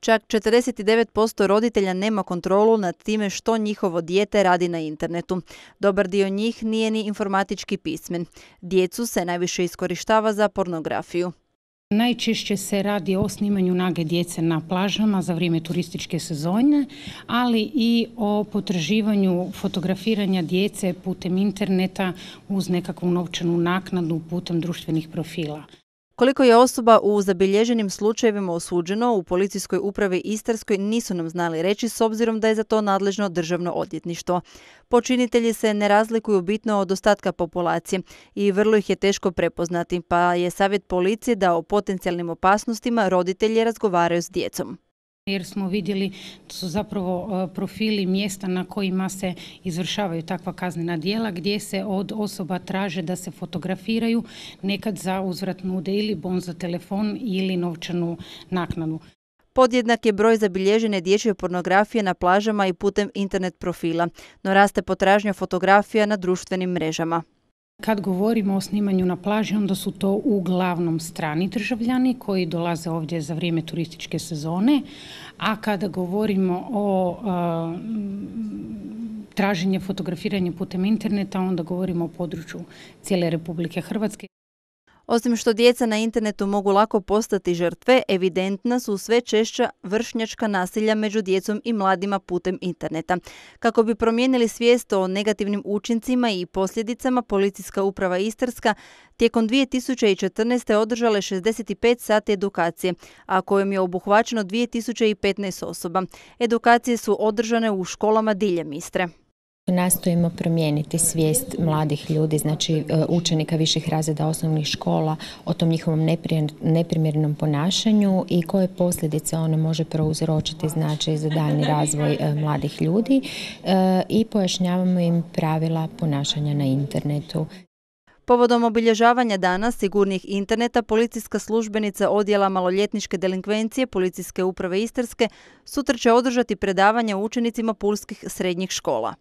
Čak 49% roditelja nema kontrolu nad time što njihovo dijete radi na internetu. Dobar dio njih nije ni informatički pismen. Djecu se najviše iskorištava za pornografiju. Najčešće se radi o snimanju nage djece na plažama za vrijeme turističke sezone, ali i o potraživanju fotografiranja djece putem interneta uz nekakvu novčanu naknadu putem društvenih profila. Koliko je osoba u zabilježenim slučajevima osuđeno u policijskoj upravi Istarskoj nisu nam znali reći s obzirom da je za to nadležno državno odvjetništvo. Počinitelji se ne razlikuju bitno od ostatka populacije i vrlo ih je teško prepoznati, pa je savjet policije da o potencijalnim opasnostima roditelji razgovaraju s djecom jer smo vidjeli da su zapravo e, profili mjesta na kojima se izvršavaju takva kaznena djela gdje se od osoba traže da se fotografiraju nekad za uzvrat nude ili bon za telefon ili novčanu naknadu. Podjednak je broj zabilježene dječje pornografije na plažama i putem internet profila, no raste potražnja fotografija na društvenim mrežama. Kad govorimo o snimanju na plaži, onda su to uglavnom strani državljani koji dolaze ovdje za vrijeme turističke sezone, a kada govorimo o traženje fotografiranja putem interneta, onda govorimo o području cijele Republike Hrvatske. Osim što djeca na internetu mogu lako postati žrtve, evidentna su sve češća vršnjačka nasilja među djecom i mladima putem interneta. Kako bi promijenili svijest o negativnim učincima i posljedicama, Policijska uprava Istarska tijekom 2014. održale 65 sati edukacije, a kojom je obuhvaćeno 2015 osoba. Edukacije su održane u školama diljem Istre. Nastojimo promijeniti svijest mladih ljudi, znači e, učenika viših razreda osnovnih škola o tom njihovom neprimjernom ponašanju i koje posljedice ono može prouzročiti znači za daljnji razvoj e, mladih ljudi e, i pojašnjavamo im pravila ponašanja na internetu. Povodom obilježavanja dana sigurnih interneta, policijska službenica odjela maloljetničke delinkvencije Policijske uprave Istarske sutra će održati predavanje učenicima pulskih srednjih škola.